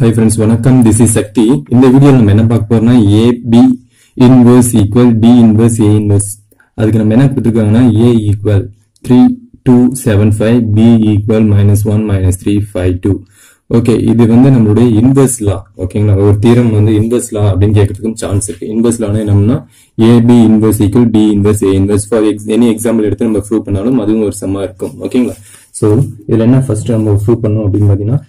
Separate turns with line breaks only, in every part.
High friends வணக்கம். This is சக்தி இந்த video நம்ம என்ன பார்க்க போறோம்னா A B inverse equal B inverse A inverse அதுக்கு நம்ம என்ன கொடுத்துருக்காங்கன்னா A equal three two seven five B equal minus one minus three five two okay இது வந்து நம்மளுடைய இன்வர்ஸ் லா ஓகேங்களா ஒரு தீரம் வந்து இன்வர்ஸ் லா அப்படின்னு கேட்கறதுக்கும் சான்ஸ் இருக்கு. இன்வர்ஸ் லானா என்னன்னா A B inverse equal B inverse A inverse for any example எடுத்து நம்ம ப்ரூவ் பண்ணாலும் அதுவும் ஒரு சம்மா இருக்கும். ஓகேங்களா ஸோ இதுல என்ன ஃபர்ஸ்ட் நம்ம ப்ரூவ் பண்ணோம் அப்படின்னு பாத்தீங்கன்னா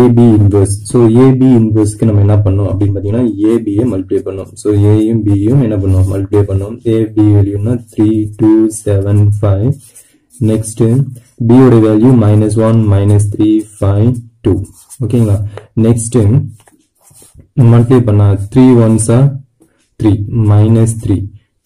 ஏபி இன்வர்ஸ் ஸோ ஏபி இன்வர்ஸ்க்கு நம்ம என்ன பண்ணோம் அப்படின்னு பார்த்தீங்கன்னா ஏபியை மல்டிப்ளை பண்ணோம். ஸோ ஏயும் பியும் என்ன பண்ணோம்? மல்டிப்ளை பண்ணோம். AB வேல்யூனா three two seven five next பியோட value minus one minus three five two ஓகேங்களா நெக்ஸ்ட் மல்டிப்ளை பண்ணா த்ரீ ஒன்ஸா three minus three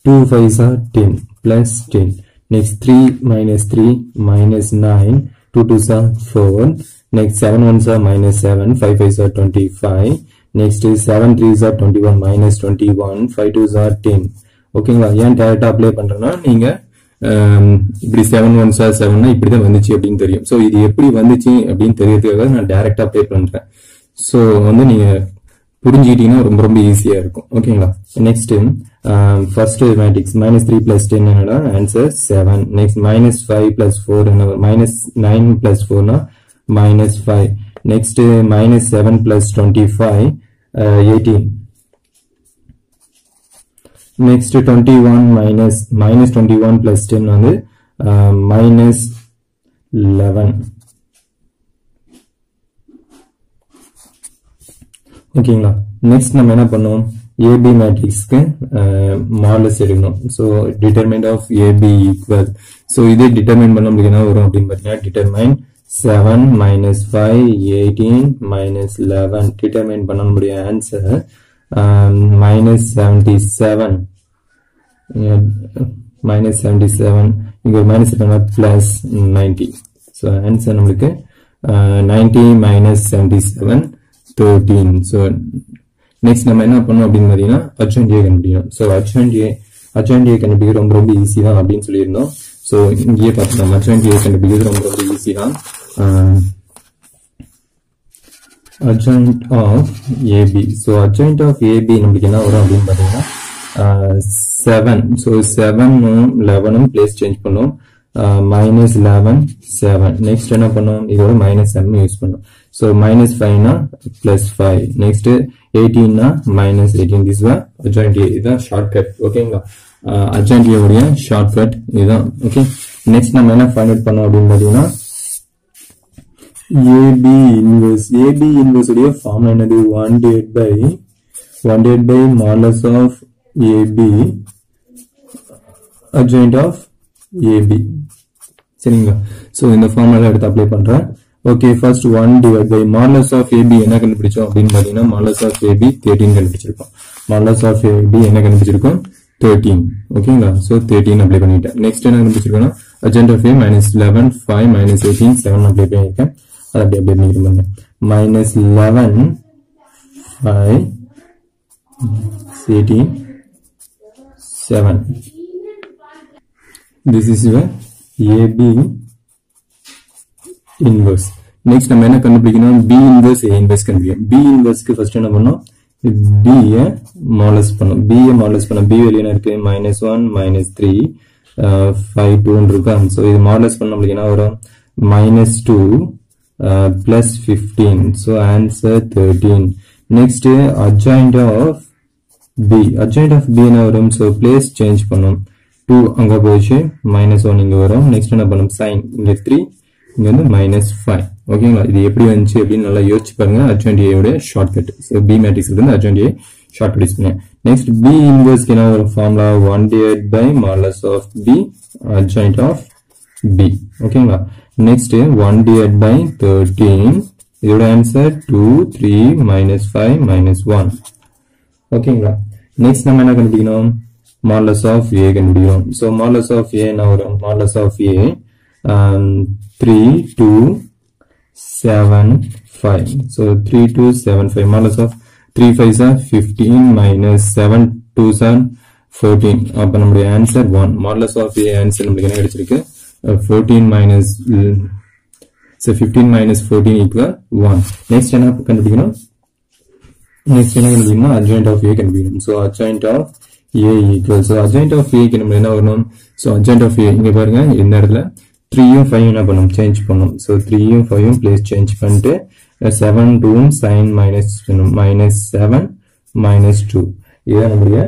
two ஃபைவ்ஸா ten plus ten next 3 minus 3 minus 9 2 2s are 4 next 7 ones are minus 7 5 5s are 25 next is 7 3s are 21 minus 21 5 2s are 10 ஓகேங்களா ஏன் டேரக்டா apply பண்றேன்னா நீங்க um, இப்படி seven one sir செவன்னா இப்படிதான் வந்துச்சு அப்படின்னு தெரியும். ஸோ இது எப்படி வந்துச்சு அப்படின்னு தெரியறதுக்காக நான் டேரக்டா அப்ளை பண்றேன். ஸோ வந்து நீங்க புரிஞ்சுக்கிட்டீங்கன்னா ரொம்ப ரொம்ப ஈஸியா இருக்கும். ஓகேங்களா next first matrix minus three plus ten என்னடா? Answer seven next minus five plus four என்ன மைனஸ் நைன் பிளஸ் ஃபோர்னா minus five next minus seven plus twenty five uh, next twenty one minus minus twenty one plus ten வந்து uh, minus eleven ஓகேங்களா? Next நம்ம என்ன பண்ணுவோம்? AB மேட்ரிக்ஸ்க்கு modulus எடுக்கணும் so determinant of AB equal so இதே determine பண்ண முடியும் என்ன வரும் அப்படின்னு பார்த்தீங்கன்னா determinant seven minus five eighteen minus eleven determinant பண்ண முடியும். Answer minus seventy seven minus seventy seven இங்க ஒரு minus plus ninety so answer நம்மளுக்கு ninety minus seventy seven thirteen so next நம்ம என்ன பண்ணோம் அப்படின்னு பார்த்தீங்கன்னா அச்சண்டியை கண்டுபிடிக்கணும். ஸோ அச்சண்டியை அச்சண்டியை கண்டுபிடிக்க ரொம்ப ரொம்ப ஈஸி தான் அப்படின்னு சொல்லியிருந்தோம். ஸோ இங்கேயே பார்த்துக்கலாம். அச்சண்டியை கண்டுபிடிக்கிறது ரொம்ப ரொம்ப ஈஸி தான். Um, adjoint of AB so adjoint of AB நம்மளுக்கு என்ன வரும் அப்படின்னு பார்த்தீங்கன்னா செவன் ஸோ செவனும் லெவனும் பிளேஸ் சேஞ்ச் பண்ணும். மைனஸ் லெவன் செவன் நெக்ஸ்ட் என்ன பண்ணும்? இதோட மைனஸ் செவன் யூஸ் பண்ணுவோம் ஸோ மைனஸ் ஃபைவ்னா பிளஸ் ஃபைவ் நெக்ஸ்ட் எயிட்டீன்னா மைனஸ் எயிட்டீன் திஸ் அஜாயிண்ட் இதுதான் ஷார்ட் கட் ஓகேங்களா அஜாயிண்ட் உடைய ஷார்ட் கட் இதுதான். ஓகே நெக்ஸ்ட் நம்ம என்ன ஃபைண்ட் அவுட் பண்ணோம் அப்படின்னு பார்த்தீங்கன்னா ஏபி இன்வெர்ஸ் ஏபி இன்வெர்ஸ் உடைய ஃபார்ம் என்னது? One divide by one divide by modulus of AB adjoint of AB சரிங்களா? ஸோ இந்த ஃபார்முலா எடுத்து அப்ளை பண்றேன். Okay first one divide by modulus of AB என்ன கண்டுபிடிச்சோம் அப்படின்னு பார்த்தீங்கன்னா மாலஸ் ஆஃப் ஏபி தேர்ட்டின் கண்டுபிடிச்சிருக்கோம். மாலஸ் ஆஃப் ஏபி என்ன கண்டுபிடிச்சிருக்கோம்? தேர்ட்டீன் ஓகேங்களா ஸோ தேர்ட்டின் அப்ளை பண்ணிட்டேன். நெக்ஸ்ட் என்ன கண்டுபிடிச்சிருக்கோம்னா adjoint of A minus eleven five minus eighteen seven apply பண்ணியிருக்கேன். அதை அப்படி அப்ளை பண்ணிக்கிறேன் minus eleven five eighteen seven this is your AB inverse. Next நம்ம என்ன கண்டுபிடிக்கணும் B inverse A inverse கண்டுபிடிக்கணும் B inverseக்கு first என்ன பண்ணோம் B ய மாடலஸ் பண்ணோம் B ய மாடலஸ் பண்ணோம் B வெளியே என்ன இருக்கு minus one minus three five டூன்னு இருக்கா ஸோ இது மாடலஸ் பண்ண நம்மளுக்கு என்ன வரும் minus two plus fifteen so answer thirteen next adjoint of B adjoint of B என்ன வரும். ஸோ பிளேஸ் சேஞ்ச் பண்ணும். டூ அங்க போயிடுச்சு. மைனஸ் ஒன் இங்க வரும். நெக்ஸ்ட் என்ன பண்ணும்? சைன் இங்க த்ரீ இங்க வந்து மைனஸ் ஃபைவ் ஓகேங்களா இது எப்படி வந்துச்சு அப்படின்னு நல்லா யோசிச்சு பாருங்க. அட்ஜாயிண்ட் ஏயோட ஷார்ட் கட் ஸோ பி மேட்ரிக்ஸ்ல இருந்து adjoint A short cut use பண்ணேன் நெக்ஸ்ட் பி இன்வர்ஸ்க்கு என்ன வரும்? Formula one divide by modulus of B adjoint of B ஓகேங்களா next one divide by thirteen இதோட answer two three minus five minus one ஓகேங்களா next நம்ம என்ன கண்டுபிடிக்கணும்? மாடலஸ் ஆஃப் ஏ கண்டுபிடிக்கணும். ஸோ மாடலஸ் ஆஃப் ஏ என்ன வரும்? Modulus of A three two seven five so three two seven five modulus of three five sir fifteen minus seven two sir fourteen அப்போ நம்மளுடைய answer one modulus of A answer நம்மளுக்கு என்ன கிடைச்சிருக்கு? Fourteen minus So 15 minus uh, 14 equal 1. Next என்ன கண்டுபிடிக்கணும்? Next என்ன கண்டுபிடிக்கணும் adjoint of A கண்டுபிடிக்கணும். So adjoint of A equal so adjoint of ஏக்கு நம்ம என்ன வரணும்? ஸோ அர்ஜென்ட் ஆஃப் ஏ இங்க பாருங்க இந்த இடத்துல த்ரீயும் ஃபைவ் என்ன பண்ணும் சேஞ்ச் பண்ணும் ஸோ த்ரீயும் ஃபைவும் பிளேஸ் சேஞ்ச் பண்ணிட்டு செவன் டூவும் sign minus minus seven minus two இதுதான் நம்முடைய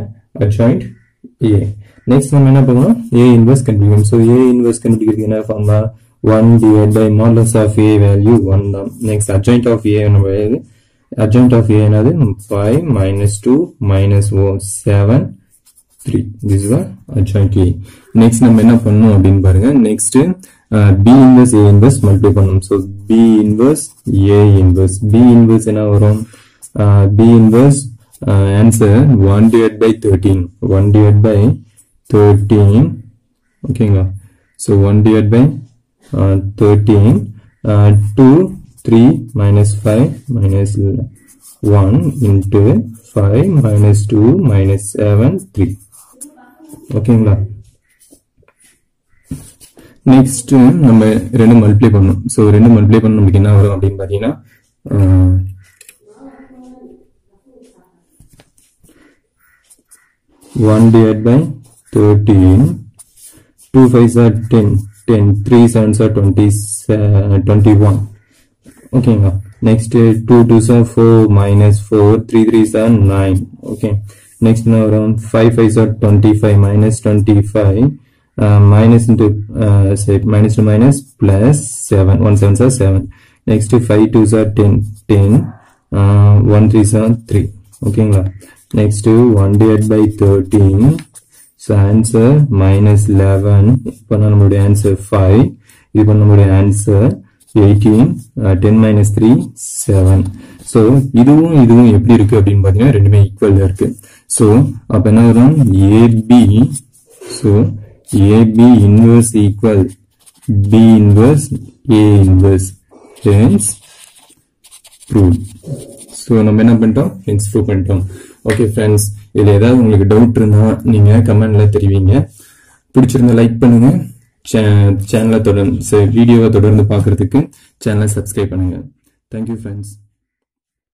அர்ஜாயிண்ட் ஏ நெக்ஸ்ட் நம்ம என்ன பண்ணுவோம் ஏ இன்வெஸ்ட் கண்டுபிடிக்கணும் ஸோ ஏ இன்வெர்ஸ் கண்டுபிடிக்கிறது என்ன formula one divide by modulus of A value one தான். நெக்ஸ்ட் அட்ஜாயிண்ட் ஆஃப் ஏ நம்ம எழுது. அட்ஜாயிண்ட் ஆஃப் ஏ என்னது? Five minus two minus O seven three this is adjoint A next நம்ம என்ன பண்ணணும் அப்படின்னு பாருங்க. நெக்ஸ்ட் பி இன்வெர்ஸ் ஏ invest multiply பண்ணணும். ஸோ பி இன்வெஸ்ட் ஏ இன்வெஸ்ட் பி இன்வெஸ்ட் என்ன வரும்? B inverse answer one divide by thirteen one divide by thirteen ஓகேங்களா so one divide by thirteen two three minus five minus one into five minus two minus seven three ஓகேங்களா next நம்ம ரெண்டு multiply பண்ணணும். So ரெண்டு multiply பண்ண நம்மளுக்கு என்ன வரும் அப்படின்னு பார்த்தீங்கன்னா one divide by thirteen two five or ten ten three sevens or twenty twenty one ஓகேங்களா next two two sir four minus four three three sir nine okay next என்ன வரும் five five sir twenty five minus twenty five minus into minus two minus plus seven one seven sir seven next five two sir ten ten one three sir three ஓகேங்களா next one divide by thirteen So answer minus eleven இப்போ நம்மளுடைய answer five இப்போ நம்மளுடைய answer eighteen ten minus three seven so இதுவும் இதுவும் எப்படி இருக்கு அப்படின்னு பார்த்தீங்கன்னா ரெண்டுமே ஈக்குவல் இருக்கு. ஸோ அப்போ என்ன வரும் AB so AB inverse equal B inverse A inverse hence prove so நம்ம என்ன பண்ணிட்டோம்? ஹென்ஸ் ப்ரூவ் பண்ணிட்டோம். ஓகே ஃப்ரெண்ட்ஸ் இதில் ஏதாவது உங்களுக்கு டவுட் இருந்தால் நீங்கள் கமெண்டில் தெரிவிங்க. பிடிச்சிருந்தா லைக் பண்ணுங்கள் சே சேனலை தொடர்ந்து வீடியோவை தொடர்ந்து பார்க்கறதுக்கு சேனலை சப்ஸ்கிரைப் பண்ணுங்கள் தேங்க்யூ ஃப்ரெண்ட்ஸ்